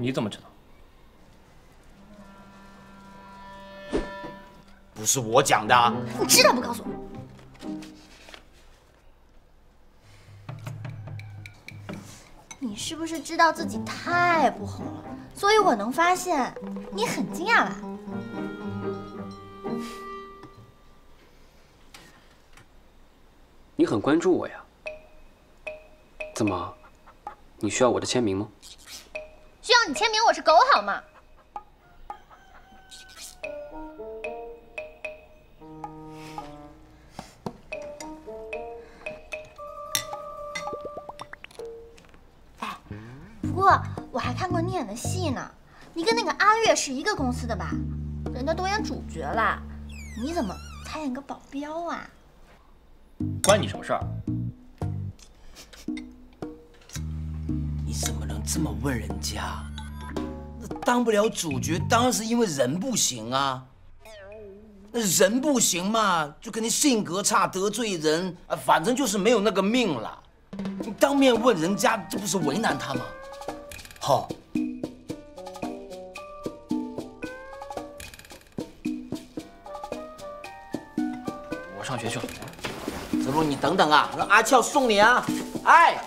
你怎么知道？不是我讲的。你知道不告诉我？你是不是知道自己太不红了，所以我能发现你很惊讶吧？你很关注我呀？怎么？你需要我的签名吗？需要你签名，我是狗好吗？哎，不过我还看过你演的戏呢，你跟那个阿月是一个公司的吧？人家都演主角了，你怎么才演个保镖啊？关你什么事儿？你怎么能这么问人家？那当不了主角，当然是因为人不行啊。那人不行嘛，就跟你性格差，得罪人啊，反正就是没有那个命了。你当面问人家，这不是为难他吗？好。我上学去了。子路，你等等啊，让阿俏送你啊！哎。